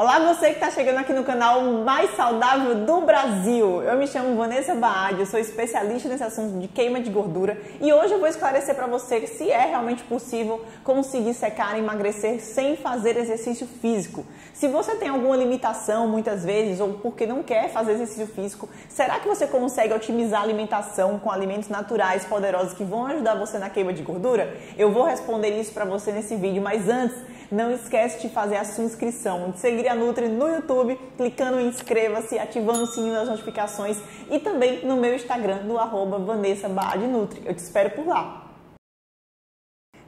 Olá você que está chegando aqui no canal mais saudável do Brasil. Eu me chamo Vanessa Baad, eu sou especialista nesse assunto de queima de gordura e hoje eu vou esclarecer para você se é realmente possível conseguir secar e emagrecer sem fazer exercício físico. Se você tem alguma limitação muitas vezes ou porque não quer fazer exercício físico, será que você consegue otimizar a alimentação com alimentos naturais poderosos que vão ajudar você na queima de gordura? Eu vou responder isso para você nesse vídeo, mas antes, não esquece de fazer a sua inscrição, de seguir a Nutri no YouTube, clicando em inscreva-se, ativando o sininho das notificações e também no meu Instagram, no arroba Vanessa Nutri. Eu te espero por lá.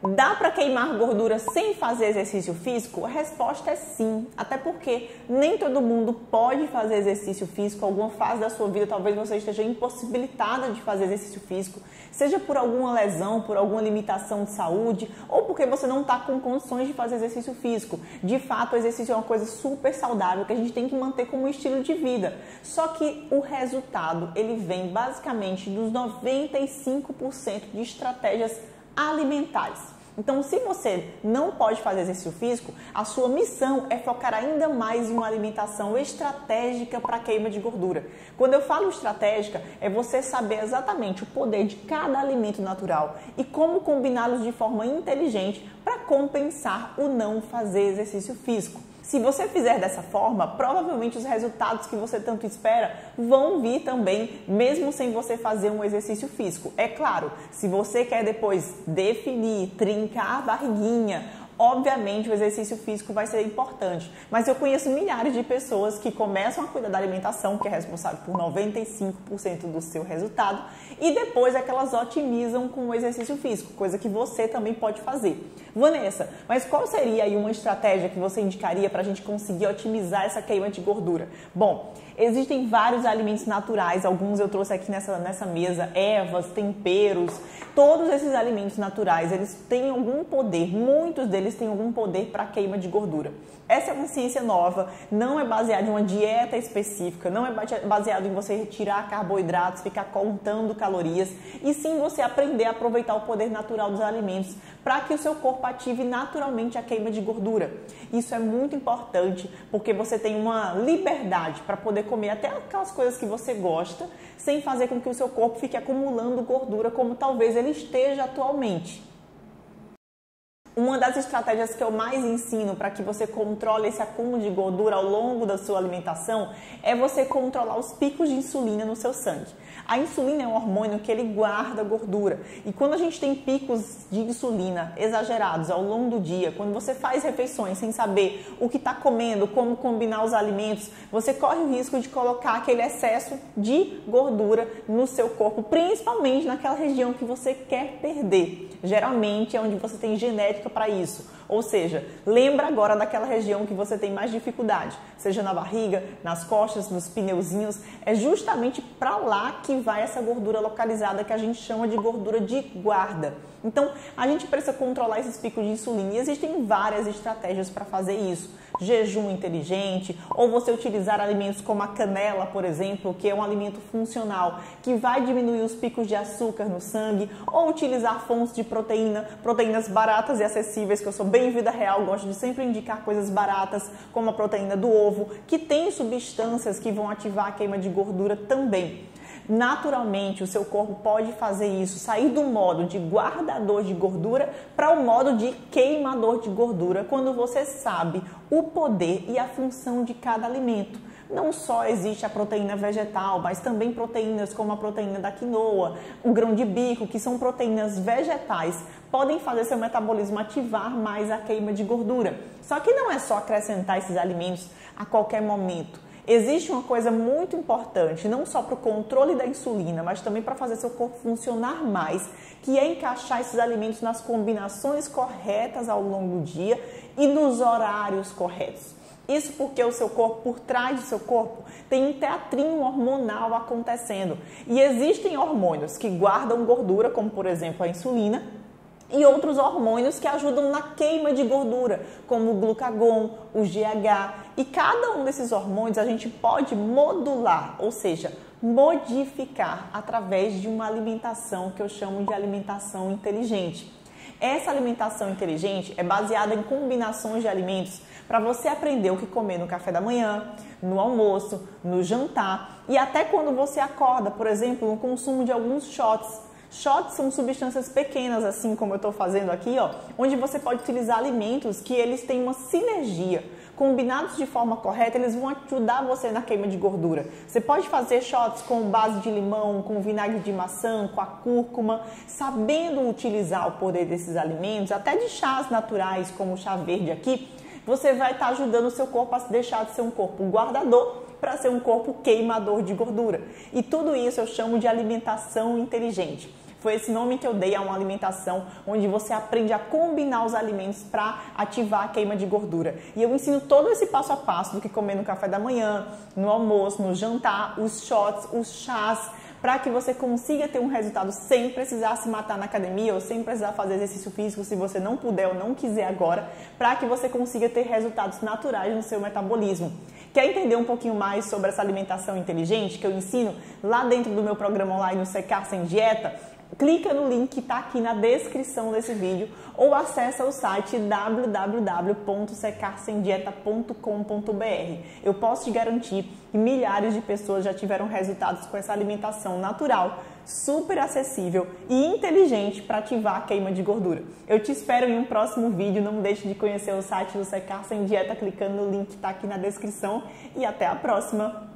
Dá para queimar gordura sem fazer exercício físico? A resposta é sim, até porque nem todo mundo pode fazer exercício físico. Alguma fase da sua vida talvez você esteja impossibilitada de fazer exercício físico, seja por alguma lesão, por alguma limitação de saúde ou porque você não está com condições de fazer exercício físico. De fato, o exercício é uma coisa super saudável que a gente tem que manter como estilo de vida. Só que o resultado ele vem basicamente dos 95% de estratégias alimentares. Então, se você não pode fazer exercício físico, a sua missão é focar ainda mais em uma alimentação estratégica para queima de gordura. Quando eu falo estratégica, é você saber exatamente o poder de cada alimento natural e como combiná-los de forma inteligente para compensar o não fazer exercício físico. Se você fizer dessa forma, provavelmente os resultados que você tanto espera vão vir também, mesmo sem você fazer um exercício físico. É claro, se você quer depois definir, trincar a barriguinha obviamente o exercício físico vai ser importante. Mas eu conheço milhares de pessoas que começam a cuidar da alimentação, que é responsável por 95% do seu resultado, e depois é que elas otimizam com o exercício físico, coisa que você também pode fazer. Vanessa, mas qual seria aí uma estratégia que você indicaria para a gente conseguir otimizar essa queima de gordura? Bom, existem vários alimentos naturais, alguns eu trouxe aqui nessa, nessa mesa, ervas, temperos, todos esses alimentos naturais, eles têm algum poder, muitos deles têm algum poder para queima de gordura. Essa é uma ciência nova, não é baseada em uma dieta específica, não é baseado em você retirar carboidratos, ficar contando calorias, e sim você aprender a aproveitar o poder natural dos alimentos para que o seu corpo ative naturalmente a queima de gordura. Isso é muito importante porque você tem uma liberdade para poder comer até aquelas coisas que você gosta, sem fazer com que o seu corpo fique acumulando gordura como talvez ele esteja atualmente. Uma das estratégias que eu mais ensino para que você controle esse acúmulo de gordura ao longo da sua alimentação é você controlar os picos de insulina no seu sangue. A insulina é um hormônio que ele guarda gordura. E quando a gente tem picos de insulina exagerados ao longo do dia, quando você faz refeições sem saber o que está comendo, como combinar os alimentos, você corre o risco de colocar aquele excesso de gordura no seu corpo, principalmente naquela região que você quer perder. Geralmente é onde você tem genética para isso. Ou seja, lembra agora daquela região que você tem mais dificuldade, seja na barriga, nas costas, nos pneuzinhos. É justamente para lá que vai essa gordura localizada que a gente chama de gordura de guarda. Então, a gente precisa controlar esses picos de insulina e existem várias estratégias para fazer isso. Jejum inteligente, ou você utilizar alimentos como a canela, por exemplo, que é um alimento funcional, que vai diminuir os picos de açúcar no sangue, ou utilizar fontes de proteína, proteínas baratas e acessíveis, que eu sou bem vida real, gosto de sempre indicar coisas baratas, como a proteína do ovo, que tem substâncias que vão ativar a queima de gordura também. Naturalmente, o seu corpo pode fazer isso, sair do modo de guardador de gordura para o modo de queimador de gordura, quando você sabe o poder e a função de cada alimento. Não só existe a proteína vegetal, mas também proteínas como a proteína da quinoa, o grão de bico, que são proteínas vegetais, podem fazer seu metabolismo ativar mais a queima de gordura. Só que não é só acrescentar esses alimentos a qualquer momento. Existe uma coisa muito importante, não só para o controle da insulina, mas também para fazer seu corpo funcionar mais, que é encaixar esses alimentos nas combinações corretas ao longo do dia e nos horários corretos. Isso porque o seu corpo, por trás do seu corpo, tem um teatrinho hormonal acontecendo. E existem hormônios que guardam gordura, como por exemplo a insulina, e outros hormônios que ajudam na queima de gordura, como o glucagon, o GH. E cada um desses hormônios a gente pode modular, ou seja, modificar através de uma alimentação que eu chamo de alimentação inteligente. Essa alimentação inteligente é baseada em combinações de alimentos para você aprender o que comer no café da manhã, no almoço, no jantar e até quando você acorda, por exemplo, no consumo de alguns shots. Shots são substâncias pequenas, assim como eu estou fazendo aqui, ó, onde você pode utilizar alimentos que eles têm uma sinergia. Combinados de forma correta, eles vão ajudar você na queima de gordura. Você pode fazer shots com base de limão, com vinagre de maçã, com a cúrcuma, sabendo utilizar o poder desses alimentos, até de chás naturais, como o chá verde aqui, você vai estar tá ajudando o seu corpo a deixar de ser um corpo guardador para ser um corpo queimador de gordura. E tudo isso eu chamo de alimentação inteligente. Foi esse nome que eu dei a uma alimentação onde você aprende a combinar os alimentos para ativar a queima de gordura. E eu ensino todo esse passo a passo do que comer no café da manhã, no almoço, no jantar, os shots, os chás para que você consiga ter um resultado sem precisar se matar na academia ou sem precisar fazer exercício físico se você não puder ou não quiser agora, para que você consiga ter resultados naturais no seu metabolismo. Quer entender um pouquinho mais sobre essa alimentação inteligente que eu ensino lá dentro do meu programa online, o Secar Sem Dieta? clica no link que está aqui na descrição desse vídeo ou acessa o site www.secarsemdieta.com.br. Eu posso te garantir que milhares de pessoas já tiveram resultados com essa alimentação natural, super acessível e inteligente para ativar a queima de gordura. Eu te espero em um próximo vídeo. Não deixe de conhecer o site do Secar Sem Dieta clicando no link que está aqui na descrição e até a próxima!